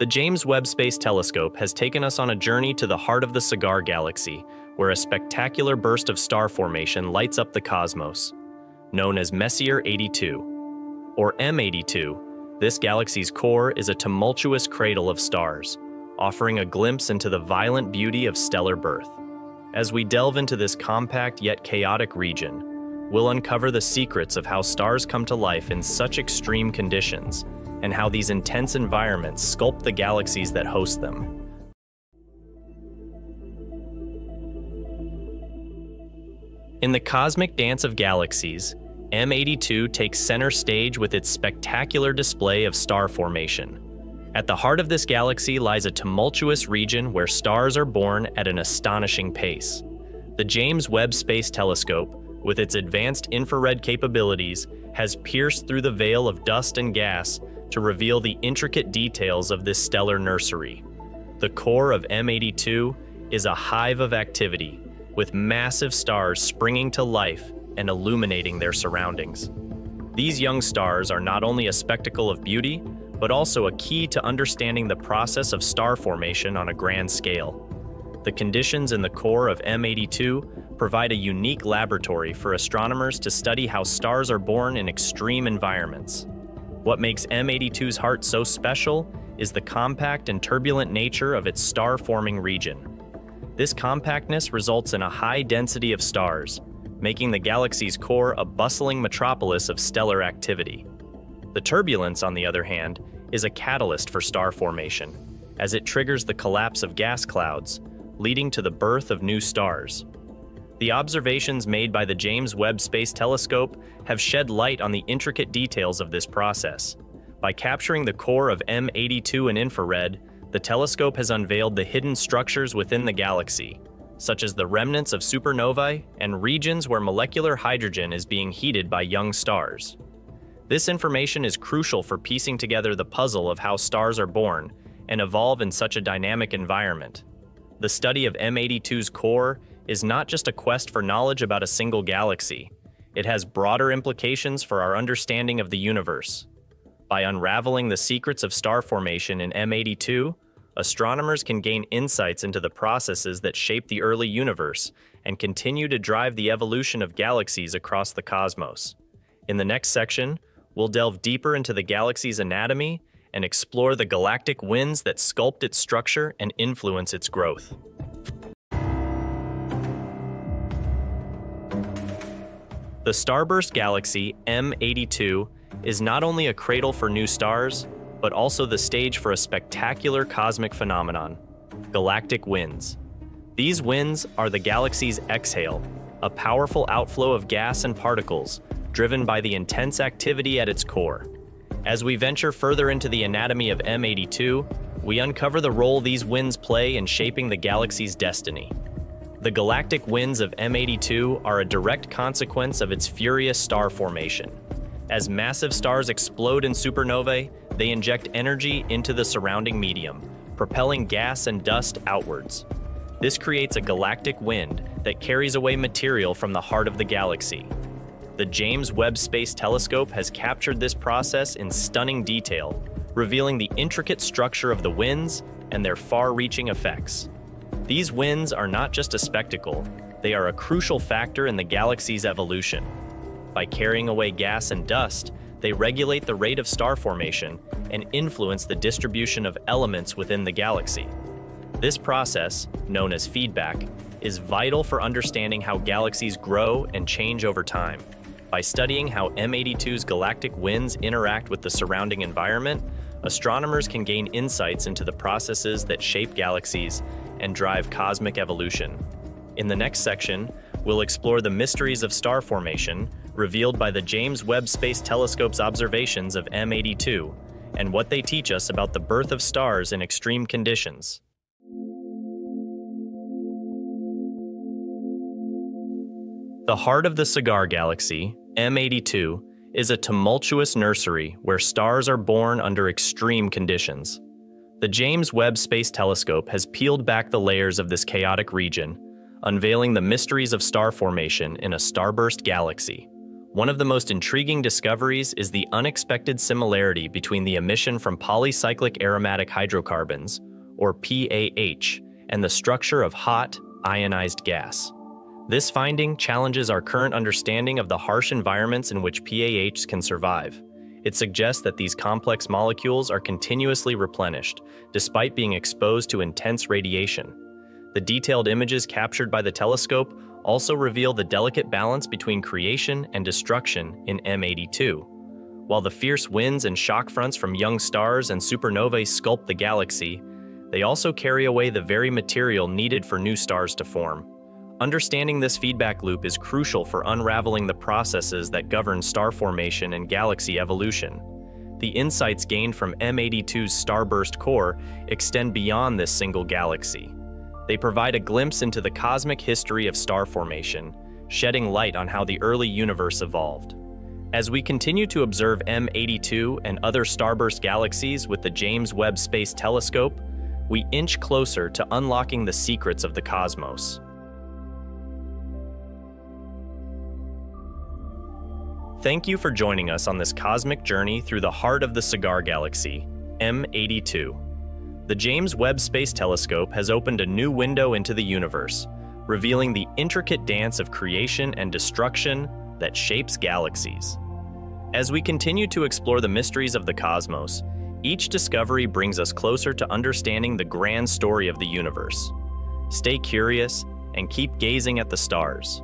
The James Webb Space Telescope has taken us on a journey to the heart of the Cigar Galaxy, where a spectacular burst of star formation lights up the cosmos. Known as Messier 82, or M82, this galaxy's core is a tumultuous cradle of stars, offering a glimpse into the violent beauty of stellar birth. As we delve into this compact yet chaotic region, we'll uncover the secrets of how stars come to life in such extreme conditions and how these intense environments sculpt the galaxies that host them. In the cosmic dance of galaxies, M82 takes center stage with its spectacular display of star formation. At the heart of this galaxy lies a tumultuous region where stars are born at an astonishing pace. The James Webb Space Telescope, with its advanced infrared capabilities, has pierced through the veil of dust and gas to reveal the intricate details of this stellar nursery. The core of M82 is a hive of activity, with massive stars springing to life and illuminating their surroundings. These young stars are not only a spectacle of beauty, but also a key to understanding the process of star formation on a grand scale. The conditions in the core of M82 provide a unique laboratory for astronomers to study how stars are born in extreme environments. What makes M82's heart so special is the compact and turbulent nature of its star-forming region. This compactness results in a high density of stars, making the galaxy's core a bustling metropolis of stellar activity. The turbulence, on the other hand, is a catalyst for star formation, as it triggers the collapse of gas clouds, leading to the birth of new stars. The observations made by the James Webb Space Telescope have shed light on the intricate details of this process. By capturing the core of M82 in infrared, the telescope has unveiled the hidden structures within the galaxy, such as the remnants of supernovae and regions where molecular hydrogen is being heated by young stars. This information is crucial for piecing together the puzzle of how stars are born and evolve in such a dynamic environment. The study of M82's core is not just a quest for knowledge about a single galaxy. It has broader implications for our understanding of the universe. By unraveling the secrets of star formation in M82, astronomers can gain insights into the processes that shape the early universe and continue to drive the evolution of galaxies across the cosmos. In the next section, we'll delve deeper into the galaxy's anatomy and explore the galactic winds that sculpt its structure and influence its growth. The starburst galaxy M82 is not only a cradle for new stars, but also the stage for a spectacular cosmic phenomenon galactic winds. These winds are the galaxy's exhale, a powerful outflow of gas and particles driven by the intense activity at its core. As we venture further into the anatomy of M82, we uncover the role these winds play in shaping the galaxy's destiny. The galactic winds of M82 are a direct consequence of its furious star formation. As massive stars explode in supernovae, they inject energy into the surrounding medium, propelling gas and dust outwards. This creates a galactic wind that carries away material from the heart of the galaxy. The James Webb Space Telescope has captured this process in stunning detail, revealing the intricate structure of the winds and their far-reaching effects. These winds are not just a spectacle, they are a crucial factor in the galaxy's evolution. By carrying away gas and dust, they regulate the rate of star formation and influence the distribution of elements within the galaxy. This process, known as feedback, is vital for understanding how galaxies grow and change over time. By studying how M82's galactic winds interact with the surrounding environment, astronomers can gain insights into the processes that shape galaxies and drive cosmic evolution. In the next section, we'll explore the mysteries of star formation revealed by the James Webb Space Telescope's observations of M82 and what they teach us about the birth of stars in extreme conditions. The heart of the cigar galaxy, M82, is a tumultuous nursery where stars are born under extreme conditions. The James Webb Space Telescope has peeled back the layers of this chaotic region, unveiling the mysteries of star formation in a starburst galaxy, One of the most intriguing discoveries is the unexpected similarity between the emission from polycyclic aromatic hydrocarbons, or PAH, and the structure of hot, ionized gas. This finding challenges our current understanding of the harsh environments in which PAHs can survive. It suggests that these complex molecules are continuously replenished, despite being exposed to intense radiation. The detailed images captured by the telescope also reveal the delicate balance between creation and destruction in M82. While the fierce winds and shock fronts from young stars and supernovae sculpt the galaxy, they also carry away the very material needed for new stars to form. Understanding this feedback loop is crucial for unraveling the processes that govern star formation and galaxy evolution. The insights gained from M82's starburst core extend beyond this single galaxy. They provide a glimpse into the cosmic history of star formation, shedding light on how the early universe evolved. As we continue to observe M82 and other starburst galaxies with the James Webb Space Telescope, we inch closer to unlocking the secrets of the cosmos. Thank you for joining us on this cosmic journey through the heart of the Cigar Galaxy, M82. The James Webb Space Telescope has opened a new window into the universe, revealing the intricate dance of creation and destruction that shapes galaxies. As we continue to explore the mysteries of the cosmos, each discovery brings us closer to understanding the grand story of the universe. Stay curious and keep gazing at the stars.